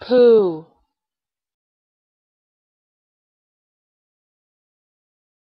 pooh.